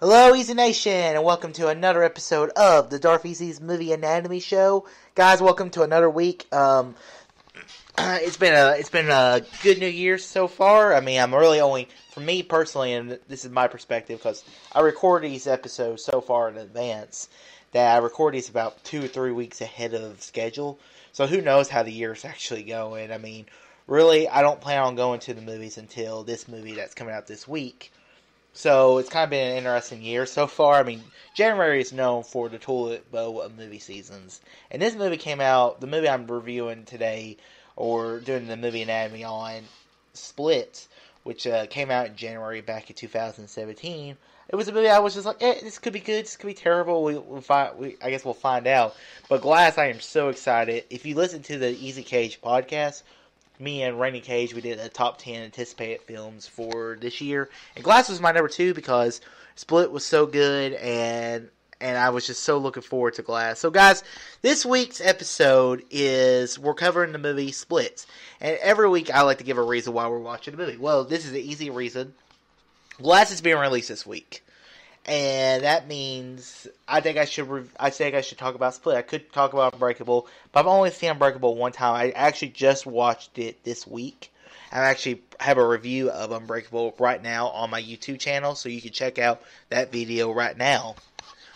Hello, Easy Nation, and welcome to another episode of the Darth Easy's Movie Anatomy Show. Guys, welcome to another week. Um, it's been a it's been a good New Year so far. I mean, I'm really only for me personally, and this is my perspective because I record these episodes so far in advance that I record these about two or three weeks ahead of schedule. So who knows how the year's actually going? I mean, really, I don't plan on going to the movies until this movie that's coming out this week. So it's kind of been an interesting year so far. I mean, January is known for the toilet bowl of movie seasons, and this movie came out. The movie I'm reviewing today, or doing the movie anatomy on, Split, which uh, came out in January back in 2017. It was a movie I was just like, eh, this could be good, this could be terrible. We, will find, we, I guess we'll find out. But Glass, I am so excited. If you listen to the Easy Cage podcast, me and Rainy Cage, we did a top 10 anticipated films for this year. And Glass was my number two because Split was so good and and I was just so looking forward to Glass. So, guys, this week's episode is we're covering the movie Split. And every week I like to give a reason why we're watching the movie. Well, this is an easy reason. Glass is being released this week and that means I think I should. Re- I think I should talk about Split. I could talk about Unbreakable, but I've only seen Unbreakable one time. I actually just watched it this week. I actually have a review of Unbreakable right now on my YouTube channel, so you can check out that video right now.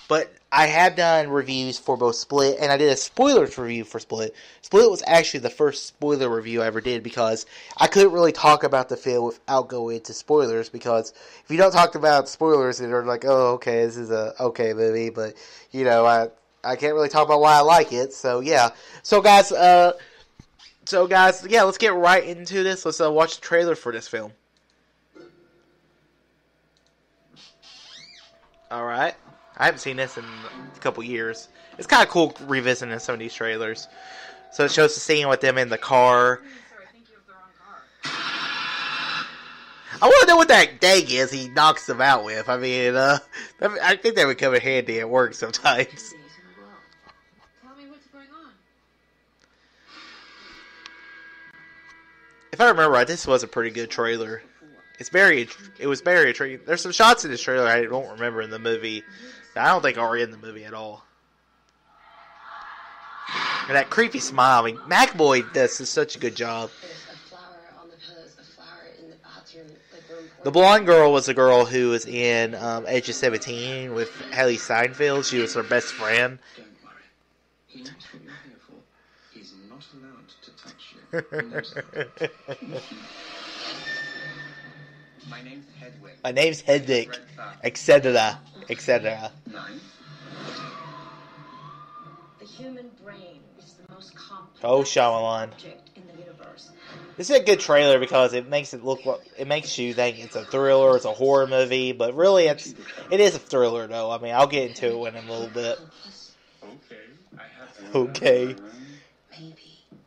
But I have done reviews for both Split, and I did a spoilers review for Split. Split was actually the first spoiler review I ever did because I couldn't really talk about the film without going into spoilers. Because if you don't talk about spoilers, they're like, "Oh, okay, this is a okay movie," but you know, I I can't really talk about why I like it. So yeah, so guys, uh, so guys, yeah, let's get right into this. Let's uh, watch the trailer for this film. All right. I haven't seen this in a couple years. It's kind of cool revisiting some of these trailers. So it shows the scene with them in the car. I want to know what that dag is he knocks them out with. I mean, uh, I think that would come in handy at work sometimes. If I remember right, this was a pretty good trailer. It's very, it was very. There's some shots in this trailer I don't remember in the movie I don't think are in the movie at all. And that creepy smile. I mean, McAvoy does such a good job. The blonde girl was a girl who was in um, Edge of Seventeen with Hailee Steinfeld. She was her best friend. My name's Hedwig. My name's Hedwig, etc etc. The human brain is the most complex oh, Shyamalan. in the universe. This is a good trailer because it makes it look it makes you think it's a thriller, it's a horror movie, but really it's it is a thriller though. I mean, I'll get into it in a little bit. Okay.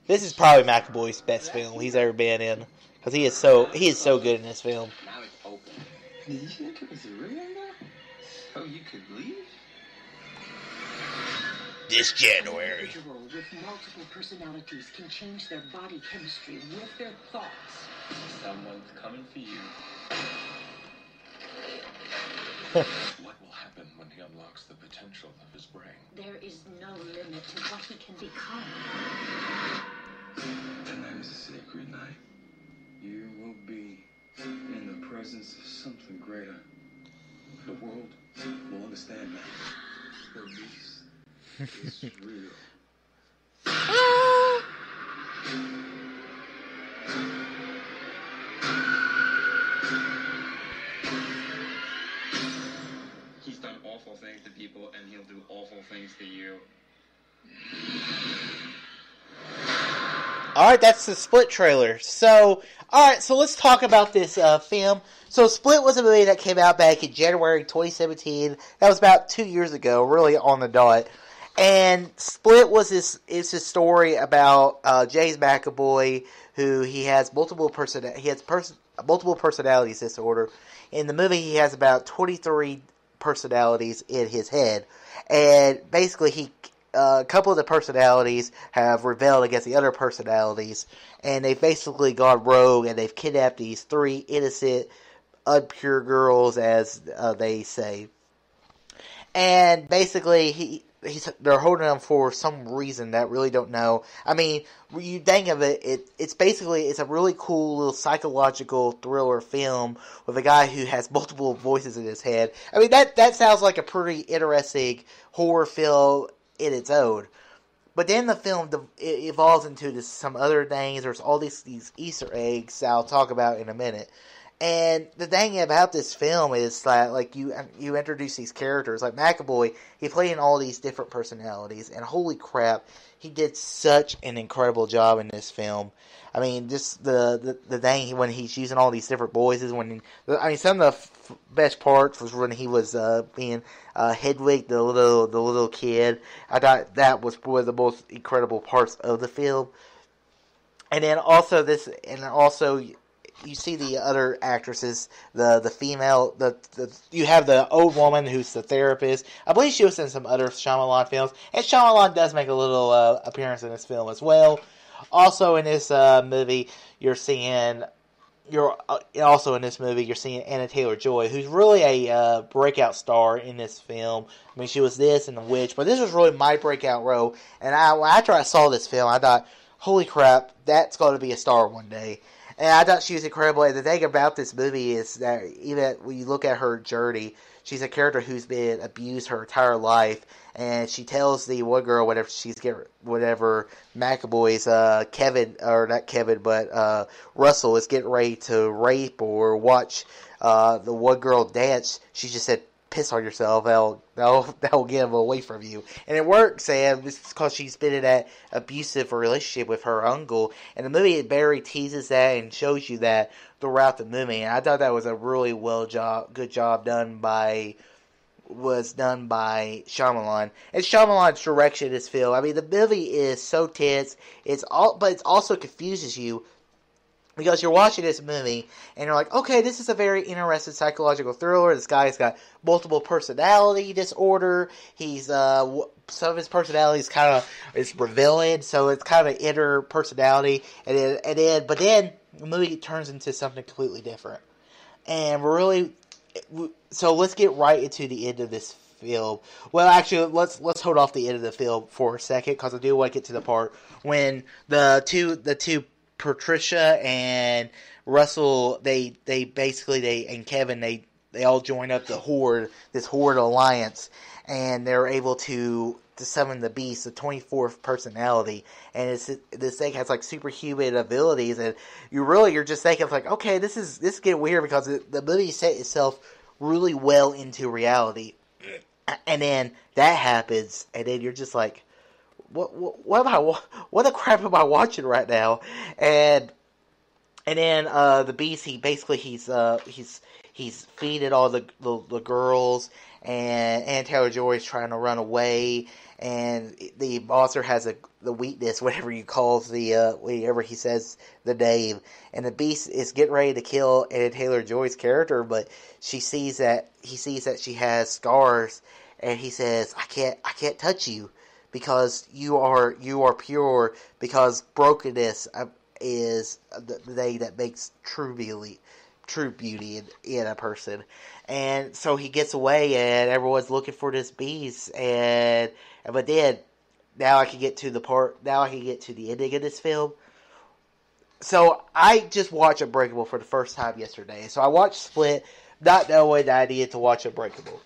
This is probably McAvoy's best film he's ever been in because he is so he is so good in this film. So you could leave? This January. with multiple personalities can change their body chemistry with their thoughts. Someone's coming for you. what will happen when he unlocks the potential of his brain? There is no limit to what he can become. Tonight is a sacred night. You will be in the presence of something greater. The world will understand now. The beast is real. He's done awful things to people, and he'll do awful things to you. All right, that's the Split trailer. So, all right, so let's talk about this uh, film. So, Split was a movie that came out back in January 2017. That was about two years ago, really on the dot. And Split was this is a story about uh, James McAvoy, who he has multiple person he has pers- multiple personalities disorder. In the movie, he has about 23 personalities in his head, and basically he uh, a couple of the personalities have rebelled against the other personalities, and they've basically gone rogue and they've kidnapped these three innocent, unpure girls, as uh, they say. and basically he he's they're holding them for some reason that really don't know. I mean, you think of it, it it's basically it's a really cool little psychological thriller film with a guy who has multiple voices in his head. I mean that that sounds like a pretty interesting horror film in its own. But then the film it evolves into some other things. There's all these these Easter eggs I'll talk about in a minute. And the thing about this film is that like you you introduce these characters like McAvoy, he played in all these different personalities, and holy crap, he did such an incredible job in this film. I mean, just the the, the thing when he's using all these different voices. When I mean, some of the f- best parts was when he was uh, being uh, Hedwig, the little the little kid. I thought that was one of the most incredible parts of the film. And then also this, and also you see the other actresses, the the female, the, the you have the old woman who's the therapist. I believe she was in some other Shyamalan films, and Shyamalan does make a little uh, appearance in this film as well. Also in this uh, movie, you're seeing you're uh, also in this movie. You're seeing Anna Taylor Joy, who's really a uh, breakout star in this film. I mean, she was this and The Witch, but this was really my breakout role. And I, after I saw this film, I thought, "Holy crap, that's going to be a star one day." And I thought she was incredible. And the thing about this movie is that even when you look at her journey, she's a character who's been abused her entire life, and she tells the one girl whatever she's get whatever McAvoy's uh, Kevin or not Kevin but uh, Russell is getting ready to rape or watch uh, the one girl dance. She just said piss on yourself, that'll, that'll, that'll get him away from you. And it works, and it's because she's been in that abusive relationship with her uncle. And the movie, Barry teases that and shows you that throughout the movie. And I thought that was a really well job, good job done by, was done by Shyamalan. And Shyamalan's direction is film. I mean, the movie is so tense, it's all, but it also confuses you because you're watching this movie and you're like, okay, this is a very interesting psychological thriller. This guy's got multiple personality disorder. He's uh, some of his personalities kind of is revealing, so it's kind of an inner personality, and then and then but then the movie turns into something completely different, and we're really so let's get right into the end of this film. Well, actually, let's let's hold off the end of the film for a second because I do want to get to the part when the two the two Patricia and Russell, they they basically they and Kevin they they all join up the horde, this horde alliance, and they're able to to summon the beast, the twenty fourth personality, and it's this thing has like superhuman abilities, and you really you're just thinking like, okay, this is this is getting weird because the movie set itself really well into reality, and then that happens, and then you're just like, what what, am I what the crap am I watching right now? And and then uh, the beast he basically he's uh, he's he's feeding all the, the, the girls and and Taylor Joy is trying to run away and the monster has a the weakness whatever you call the uh, whatever he says the name and the beast is getting ready to kill Anna Taylor Joy's character but she sees that he sees that she has scars and he says I can't I can't touch you because you are you are pure because brokenness uh, is the thing that makes true beauty true beauty in, in a person. And so he gets away and everyone's looking for this beast and but then now I can get to the part now I can get to the ending of this film. So I just watched Unbreakable for the first time yesterday. So I watched Split not knowing that I needed to watch Unbreakable.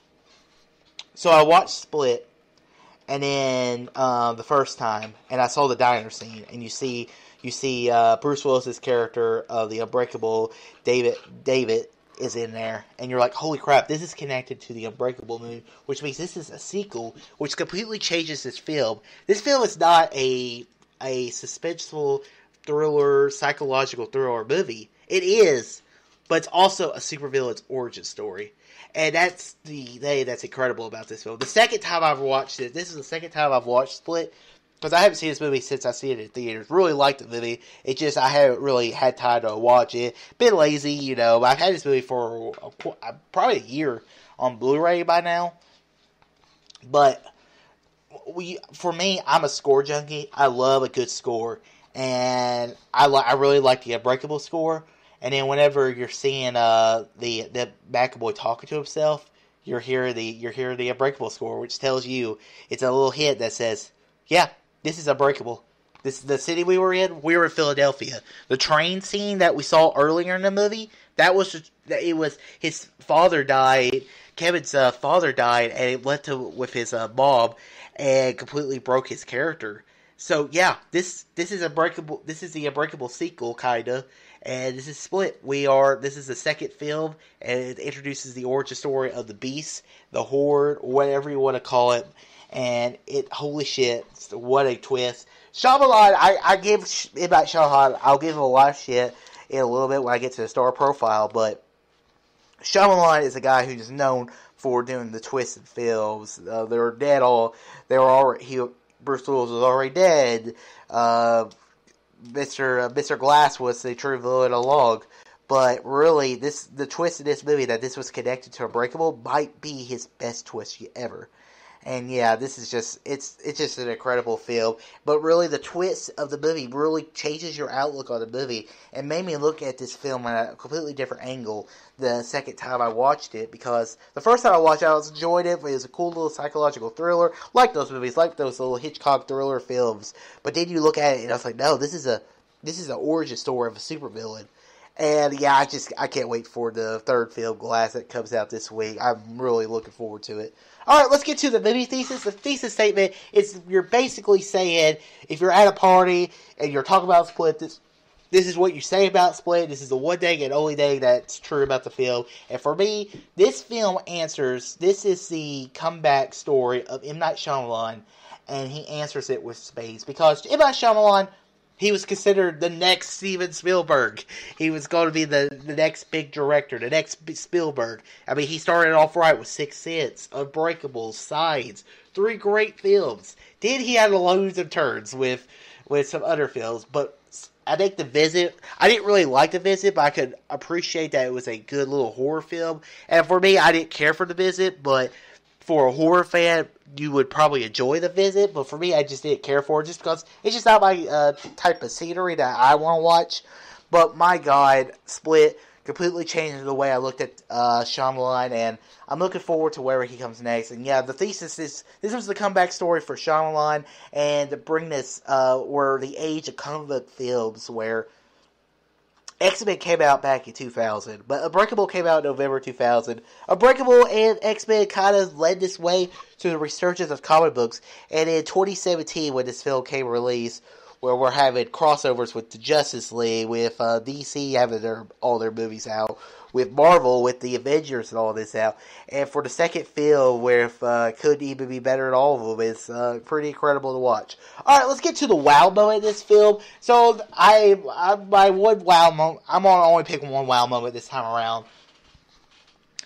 So I watched Split and then uh, the first time, and I saw the diner scene, and you see you see uh, Bruce Willis's character of the Unbreakable David David is in there, and you're like, holy crap, this is connected to the Unbreakable movie, which means this is a sequel, which completely changes this film. This film is not a a suspenseful thriller, psychological thriller movie. It is, but it's also a supervillain's origin story. And that's the thing that's incredible about this film. The second time I've watched it, this is the second time I've watched Split, because I haven't seen this movie since I see it in theaters. Really liked the movie. It just I haven't really had time to watch it. Been lazy, you know. But I've had this movie for a, uh, probably a year on Blu-ray by now. But we, for me, I'm a score junkie. I love a good score, and I li- I really like the Unbreakable score. And then whenever you're seeing uh, the the McAvoy talking to himself, you're hearing the you're hearing the Unbreakable score, which tells you it's a little hint that says, "Yeah, this is Unbreakable." This is the city we were in. We were in Philadelphia. The train scene that we saw earlier in the movie, that was just, it was his father died. Kevin's uh, father died, and it led to with his uh, mob, and completely broke his character. So yeah, this this is a breakable. This is the unbreakable sequel, kinda, and this is split. We are. This is the second film, and it introduces the origin story of the Beast, the Horde, whatever you want to call it. And it, holy shit, what a twist! Shyamalan, I, I give about Shyamalan, I'll give him a lot of shit in a little bit when I get to the star profile, but Shyamalan is a guy who's known for doing the twisted films. Uh, they were dead all. They were already. He, Bruce Willis was already dead. Uh, Mr. Uh, Mr. Glass was the true villain along. But really, this the twist in this movie that this was connected to Unbreakable might be his best twist ever. And yeah, this is just it's it's just an incredible film. But really, the twist of the movie really changes your outlook on the movie and made me look at this film at a completely different angle the second time I watched it. Because the first time I watched it, I was enjoyed it. It was a cool little psychological thriller, like those movies, like those little Hitchcock thriller films. But then you look at it, and I was like, no, this is a this is an origin story of a supervillain. And yeah, I just I can't wait for the third film, Glass, that comes out this week. I'm really looking forward to it. All right, let's get to the movie thesis. The thesis statement is you're basically saying if you're at a party and you're talking about Split, this this is what you say about Split. This is the one thing and only thing that's true about the film. And for me, this film answers. This is the comeback story of M Night Shyamalan, and he answers it with spades because M Night Shyamalan he was considered the next Steven Spielberg. He was going to be the, the next big director, the next Spielberg. I mean, he started off right with Six Sense, Unbreakable, Signs, three great films. Then he had loads of turns with with some other films, but I think The Visit, I didn't really like The Visit, but I could appreciate that it was a good little horror film. And for me, I didn't care for The Visit, but for a horror fan, you would probably enjoy the visit. But for me, I just didn't care for it just because it's just not my uh, type of scenery that I want to watch. But my God, Split completely changed the way I looked at uh, Shyamalan, and I'm looking forward to where he comes next. And yeah, the thesis is this was the comeback story for Shyamalan, and to bring this uh, where the age of comic films, where X Men came out back in 2000, but Unbreakable came out in November 2000. Unbreakable and X Men kind of led this way to the resurgence of comic books, and in 2017, when this film came release, where we're having crossovers with the Justice League, with uh, DC having their all their movies out, with Marvel, with the Avengers and all this out. And for the second film, where if uh, could even be better than all of them, it's uh, pretty incredible to watch. All right, let's get to the wow moment in this film. So I, I my one wow moment, I'm gonna only pick one wow moment this time around.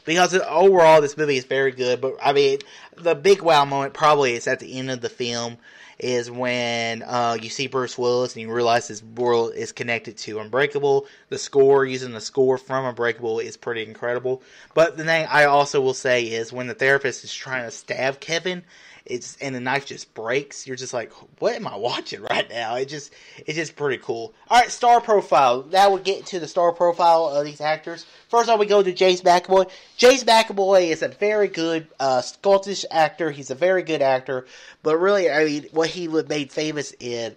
Because overall, this movie is very good, but I mean, the big wow moment probably is at the end of the film is when uh, you see Bruce Willis and you realize his world is connected to Unbreakable. The score, using the score from Unbreakable, is pretty incredible. But the thing I also will say is when the therapist is trying to stab Kevin it's and the knife just breaks. You're just like, what am I watching right now? It just it's just pretty cool. All right, star profile. Now we get to the star profile of these actors. First off, we go to James McAvoy. James McAvoy is a very good uh, Scottish actor. He's a very good actor, but really, I mean, what he was made famous in.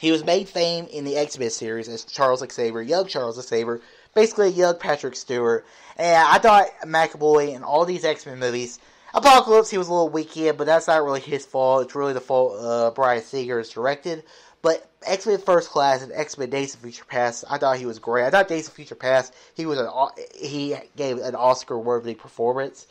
He was made fame in the X Men series as Charles Xavier, young Charles Xavier, basically a young Patrick Stewart. And I thought McAvoy in all these X Men movies Apocalypse, he was a little weak here, but that's not really his fault. It's really the fault uh, Bryan Singer is directed. But X Men First Class and X Men Days of Future Past, I thought he was great. I thought Days of Future Past, he was an he gave an Oscar worthy performance.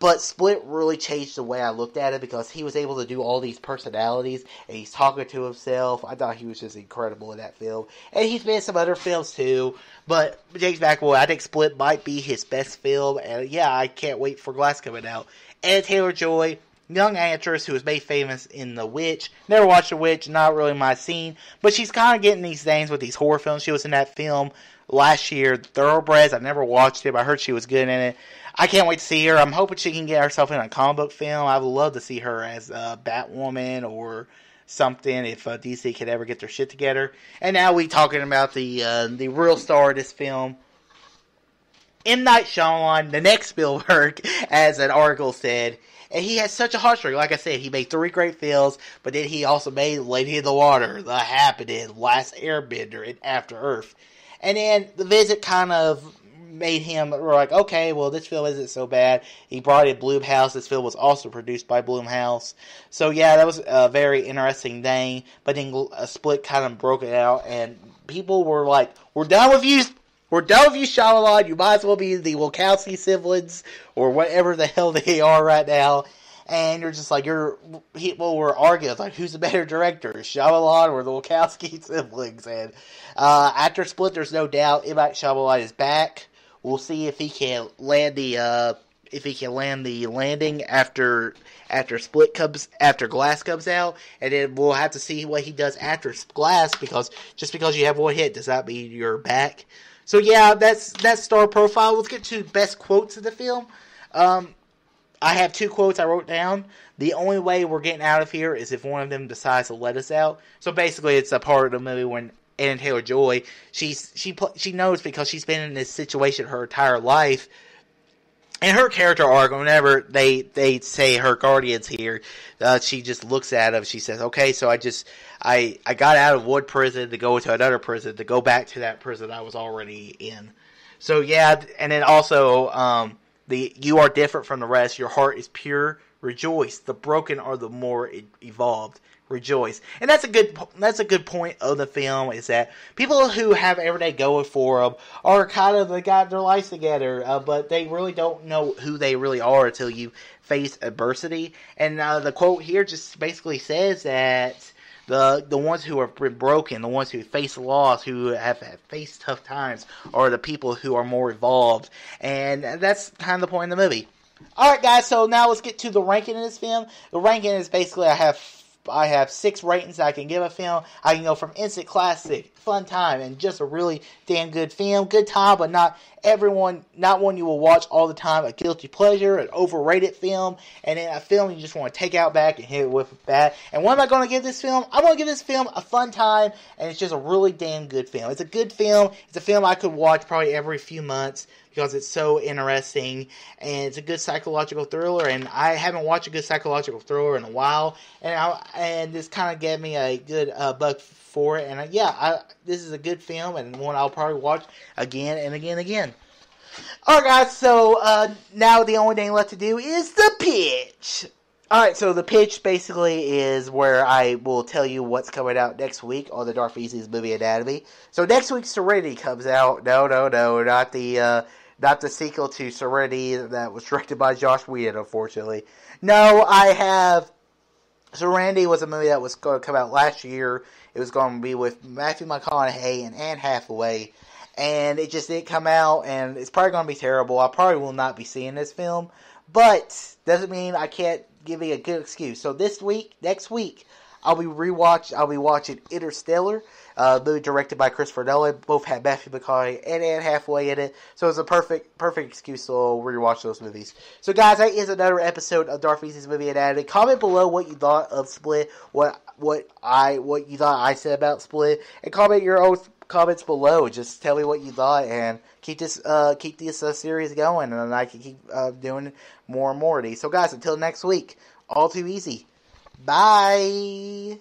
But Split really changed the way I looked at it because he was able to do all these personalities and he's talking to himself. I thought he was just incredible in that film. And he's been in some other films too. But James McAvoy, I think Split might be his best film. And yeah, I can't wait for Glass coming out. And Taylor Joy, young actress who was made famous in The Witch. Never watched The Witch, not really my scene, but she's kind of getting these things with these horror films. She was in that film last year, Thoroughbreds. I never watched it, but I heard she was good in it. I can't wait to see her. I'm hoping she can get herself in a comic book film. I would love to see her as a Batwoman or something if uh, DC could ever get their shit together. And now we talking about the uh, the real star of this film, M. Night Shyamalan, the next Spielberg, as an article said, and he has such a heartstring. Like I said, he made three great films, but then he also made Lady in the Water, The Happening, Last Airbender, and After Earth. And then the visit kind of made him we're like, okay, well, this film isn't so bad. He brought in Blumhouse. This film was also produced by Blumhouse. So yeah, that was a very interesting thing. But then a split kind of broke it out, and people were like, "We're done with you." We're done with you, Shyamalan. You might as well be the Wachowski siblings or whatever the hell they are right now. And you're just like, you're people were arguing like, who's the better director, Shyamalan or the Wachowski siblings? And uh, after Split, there's no doubt M. Night Shyamalan is back. We'll see if he can land the uh, if he can land the landing after after Split comes after Glass comes out, and then we'll have to see what he does after Glass because just because you have one hit does not mean you're back. So yeah, that's that's star profile. Let's get to best quotes of the film. Um, I have two quotes I wrote down. The only way we're getting out of here is if one of them decides to let us out. So basically, it's a part of the movie when Anna Taylor Joy, she's she she knows because she's been in this situation her entire life. And her character arc, whenever they they say her guardian's here, uh, she just looks at him. She says, "Okay, so I just I I got out of one prison to go to another prison to go back to that prison I was already in." So yeah, and then also um, the you are different from the rest. Your heart is pure. Rejoice. The broken are the more evolved rejoice. And that's a good that's a good point of the film is that people who have everyday going for them are kind of they got their lives together, uh, but they really don't know who they really are until you face adversity. And uh, the quote here just basically says that. The, the ones who have been broken, the ones who face loss, who have, have faced tough times, are the people who are more evolved. And that's kind of the point of the movie. Alright, guys, so now let's get to the ranking in this film. The ranking is basically I have I have six ratings I can give a film. I can go from instant classic, fun time, and just a really damn good film. Good time, but not everyone, not one you will watch all the time. A guilty pleasure, an overrated film, and then a film you just want to take out back and hit it with a bat. And what am I going to give this film? I'm going to give this film a fun time, and it's just a really damn good film. It's a good film. It's a film I could watch probably every few months because it's so interesting and it's a good psychological thriller. And I haven't watched a good psychological thriller in a while, and I, and this kind of gave me a good uh, buck for it. And uh, yeah, I, this is a good film and one I'll probably watch again and again and again. Alright, guys, so uh, now the only thing left to do is the pitch. Alright, so the pitch basically is where I will tell you what's coming out next week on the Darth Easy's movie Anatomy. So next week Serenity comes out. No, no, no, not the uh, not the sequel to Serenity that was directed by Joss Whedon, unfortunately. No, I have. Serenity was a movie that was going to come out last year. It was going to be with Matthew McConaughey and Anne Hathaway, and it just didn't come out, and it's probably going to be terrible. I probably will not be seeing this film, but doesn't mean I can't give you a good excuse. So this week, next week, I'll be rewatch. I'll be watching Interstellar uh, movie directed by Christopher Nolan. Both had Matthew McConaughey and Anne Hathaway in it, so it's a perfect perfect excuse to rewatch those movies. So, guys, that is another episode of Darth Easy's Movie Anatomy. Comment below what you thought of Split, what what I what you thought I said about Split, and comment your own comments below. Just tell me what you thought, and keep this uh, keep this uh, series going, and I can keep uh, doing more and more of these. So, guys, until next week, all too easy. Bye.